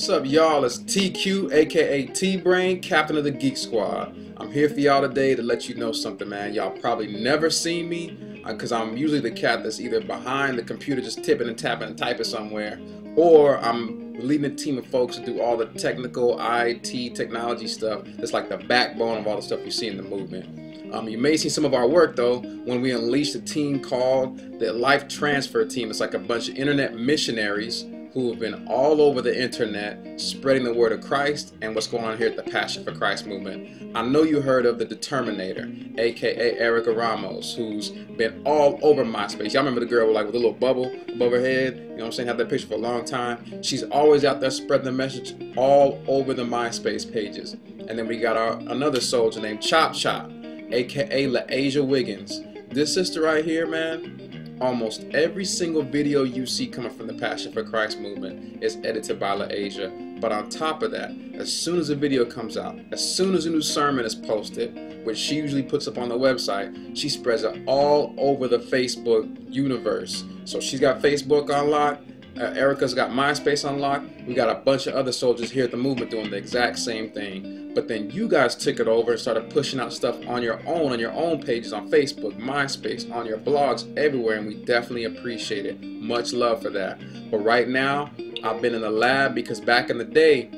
What's up, y'all? It's TQ, aka T Brain, captain of the Geek Squad. I'm here for y'all today to let you know something, man. Y'all probably never seen me because uh, I'm usually the cat that's either behind the computer just tipping and tapping and typing somewhere, or I'm leading a team of folks to do all the technical IT technology stuff. That's like the backbone of all the stuff you see in the movement. Um, you may see some of our work though when we unleashed a team called the Life Transfer Team. It's like a bunch of internet missionaries who have been all over the internet spreading the word of Christ and what's going on here at the Passion for Christ movement. I know you heard of the Determinator, aka Erica Ramos, who's been all over MySpace. Y'all remember the girl with like with a little bubble above her head? You know what I'm saying? Had that picture for a long time. She's always out there spreading the message all over the MySpace pages. And then we got our another soldier named Chop Chop, aka LaAsia Wiggins. This sister right here, man, Almost every single video you see coming from the Passion for Christ movement is edited by LaAsia. But on top of that, as soon as a video comes out, as soon as a new sermon is posted, which she usually puts up on the website, she spreads it all over the Facebook universe. So she's got Facebook unlocked, uh, Erica's got MySpace unlocked. We got a bunch of other soldiers here at the movement doing the exact same thing. But then you guys took it over and started pushing out stuff on your own, on your own pages, on Facebook, MySpace, on your blogs, everywhere, and we definitely appreciate it. Much love for that. But right now, I've been in the lab because back in the day,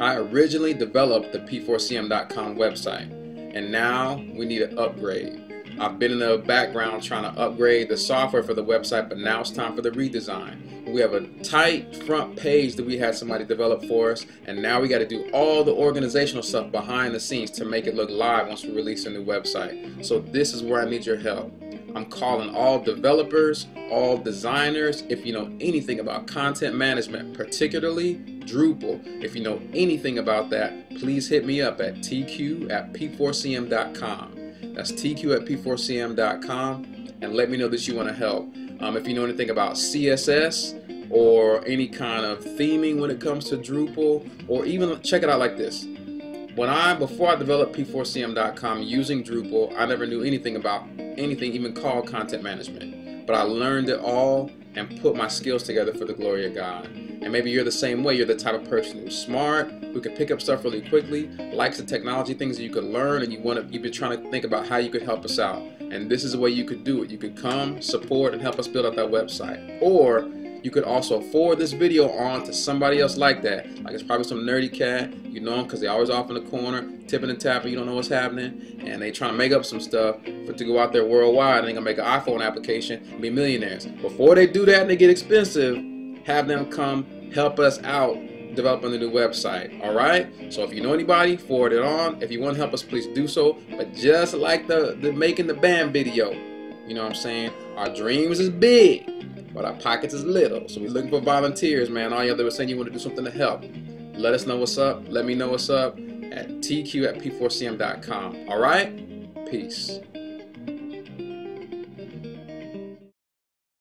I originally developed the P4CM.com website, and now we need an upgrade. I've been in the background trying to upgrade the software for the website, but now it's time for the redesign. We have a tight front page that we had somebody develop for us, and now we got to do all the organizational stuff behind the scenes to make it look live once we release a new website. So this is where I need your help. I'm calling all developers, all designers, if you know anything about content management, particularly Drupal. If you know anything about that, please hit me up at tq at p4cm.com. That's tq at p4cm.com and let me know that you want to help. Um, if you know anything about CSS or any kind of theming when it comes to Drupal, or even check it out like this. When I, before I developed p4cm.com using Drupal, I never knew anything about anything even called content management. But I learned it all and put my skills together for the glory of God. And maybe you're the same way. You're the type of person who's smart, who can pick up stuff really quickly, likes the technology things that you could learn, and you want to. You've been trying to think about how you could help us out. And this is the way you could do it. You could come, support, and help us build out that website. Or you could also forward this video on to somebody else like that. Like it's probably some nerdy cat, you know because they're always off in the corner, tipping and tapping, you don't know what's happening, and they trying to make up some stuff for to go out there worldwide and they gonna make an iPhone application and be millionaires. Before they do that and they get expensive, have them come help us out developing the new website. All right. So if you know anybody, forward it on. If you want to help us, please do so. But just like the the making the band video, you know what I'm saying? Our dreams is big but our pockets is little. So we're looking for volunteers, man. All y'all that were saying you want to do something to help, let us know what's up. Let me know what's up at tq at p4cm.com. All right? Peace.